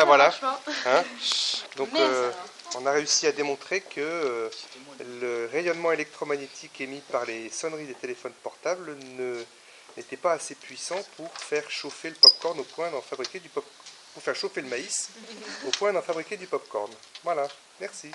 Bah voilà. Hein Donc euh, on a réussi à démontrer que euh, le rayonnement électromagnétique émis par les sonneries des téléphones portables ne- n'était pas assez puissant pour faire chauffer le popcorn au point d'en fabriquer du pop pour faire chauffer le maïs au point d'en fabriquer du popcorn. Voilà, merci.